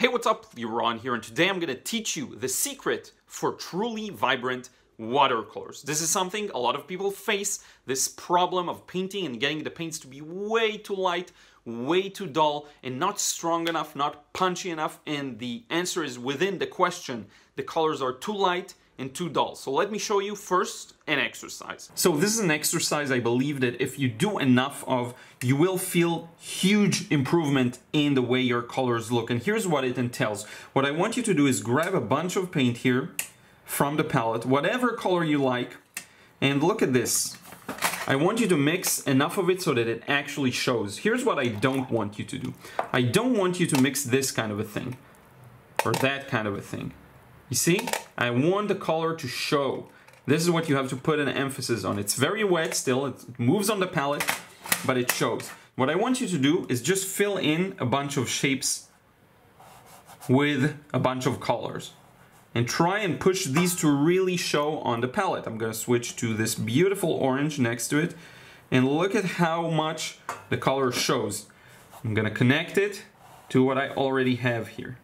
Hey, what's up? Liron here, and today I'm going to teach you the secret for truly vibrant watercolors. This is something a lot of people face, this problem of painting and getting the paints to be way too light, way too dull, and not strong enough, not punchy enough, and the answer is within the question. The colors are too light and two dull. So let me show you first an exercise. So this is an exercise I believe that if you do enough of, you will feel huge improvement in the way your colors look. And here's what it entails. What I want you to do is grab a bunch of paint here from the palette, whatever color you like, and look at this. I want you to mix enough of it so that it actually shows. Here's what I don't want you to do. I don't want you to mix this kind of a thing or that kind of a thing. You see? I want the color to show. This is what you have to put an emphasis on. It's very wet still, it moves on the palette, but it shows. What I want you to do is just fill in a bunch of shapes with a bunch of colors. And try and push these to really show on the palette. I'm gonna switch to this beautiful orange next to it and look at how much the color shows. I'm gonna connect it to what I already have here.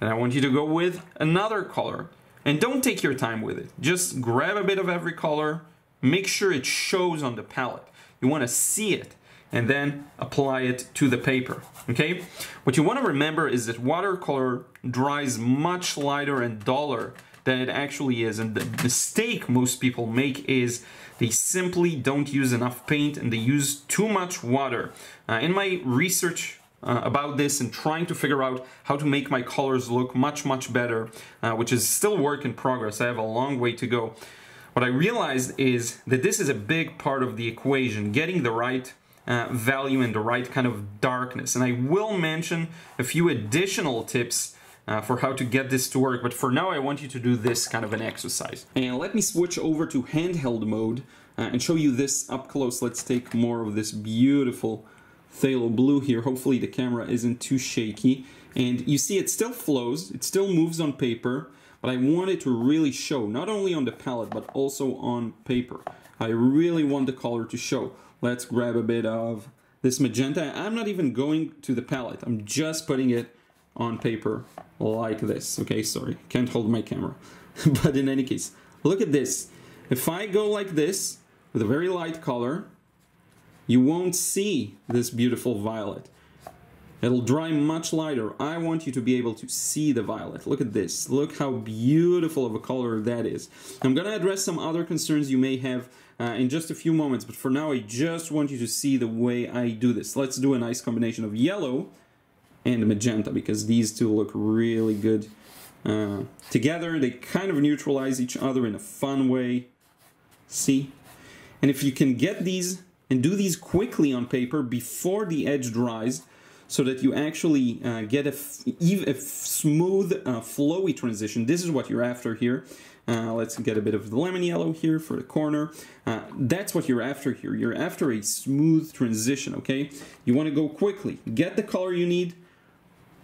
And I want you to go with another color. And don't take your time with it. Just grab a bit of every color, make sure it shows on the palette. You want to see it and then apply it to the paper, okay? What you want to remember is that watercolor dries much lighter and duller than it actually is. And the mistake most people make is they simply don't use enough paint and they use too much water. Uh, in my research uh, about this and trying to figure out how to make my colors look much, much better, uh, which is still work in progress. I have a long way to go. What I realized is that this is a big part of the equation, getting the right uh, value and the right kind of darkness. And I will mention a few additional tips uh, for how to get this to work, but for now I want you to do this kind of an exercise. And let me switch over to handheld mode uh, and show you this up close. Let's take more of this beautiful phthalo blue here. Hopefully the camera isn't too shaky. And you see it still flows, it still moves on paper, but I want it to really show, not only on the palette, but also on paper. I really want the color to show. Let's grab a bit of this magenta. I'm not even going to the palette. I'm just putting it on paper like this. Okay, sorry, can't hold my camera. but in any case, look at this. If I go like this, with a very light color, you won't see this beautiful violet. It'll dry much lighter. I want you to be able to see the violet. Look at this. Look how beautiful of a color that is. I'm going to address some other concerns you may have uh, in just a few moments, but for now I just want you to see the way I do this. Let's do a nice combination of yellow and magenta because these two look really good uh, together. They kind of neutralize each other in a fun way. See? And if you can get these and do these quickly on paper before the edge dries so that you actually uh, get a, smooth, uh, flowy transition. This is what you're after here. Uh, let's get a bit of the lemon yellow here for the corner. Uh, that's what you're after here. You're after a smooth transition, okay? You want to go quickly. Get the color you need,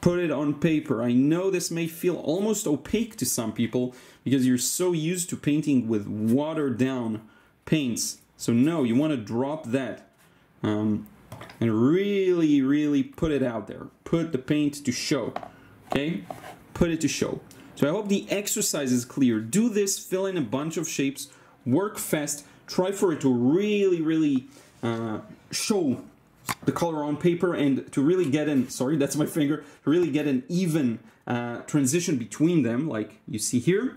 put it on paper. I know this may feel almost opaque to some people because you're so used to painting with watered down paints so no, you want to drop that um, and really, really put it out there. Put the paint to show, okay? Put it to show. So I hope the exercise is clear. Do this, fill in a bunch of shapes, work fast, try for it to really, really uh, show the color on paper and to really get an, sorry, that's my finger, to really get an even uh, transition between them like you see here.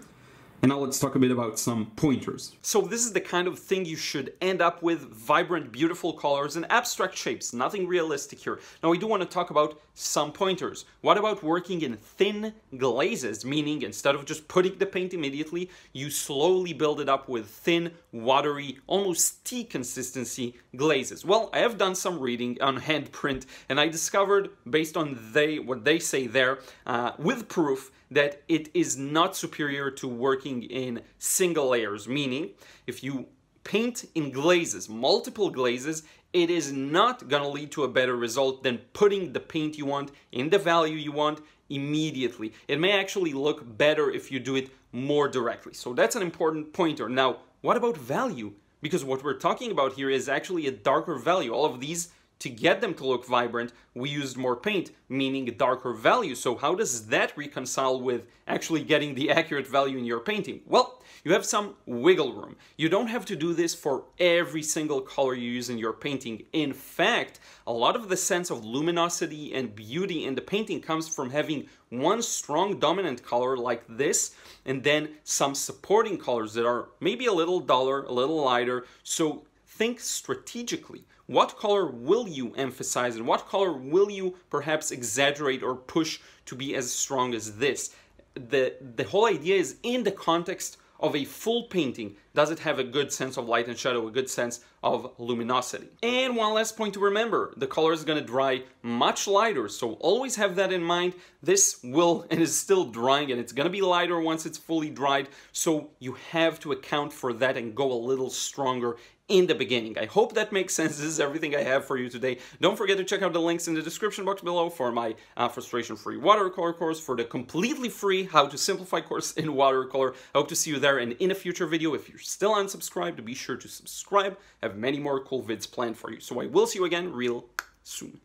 And now let's talk a bit about some pointers. So this is the kind of thing you should end up with, vibrant, beautiful colors and abstract shapes, nothing realistic here. Now we do want to talk about some pointers. What about working in thin glazes, meaning instead of just putting the paint immediately, you slowly build it up with thin, watery, almost tea consistency glazes? Well, I have done some reading on handprint and I discovered, based on they what they say there, uh, with proof, that it is not superior to working in single layers, meaning if you paint in glazes, multiple glazes, it is not going to lead to a better result than putting the paint you want in the value you want immediately. It may actually look better if you do it more directly. So that's an important pointer. Now, what about value? Because what we're talking about here is actually a darker value. All of these to get them to look vibrant, we used more paint, meaning a darker value. So how does that reconcile with actually getting the accurate value in your painting? Well, you have some wiggle room. You don't have to do this for every single color you use in your painting. In fact, a lot of the sense of luminosity and beauty in the painting comes from having one strong dominant color like this and then some supporting colors that are maybe a little duller, a little lighter. So think strategically. What color will you emphasize and what color will you perhaps exaggerate or push to be as strong as this? The, the whole idea is in the context of a full painting, does it have a good sense of light and shadow, a good sense of luminosity? And one last point to remember, the color is gonna dry much lighter, so always have that in mind. This will and is still drying and it's gonna be lighter once it's fully dried, so you have to account for that and go a little stronger in the beginning. I hope that makes sense. This is everything I have for you today. Don't forget to check out the links in the description box below for my uh, frustration-free watercolor course, for the completely free How to Simplify course in watercolor. I hope to see you there and in a future video. If you're still unsubscribed, be sure to subscribe. I have many more cool vids planned for you. So I will see you again real soon.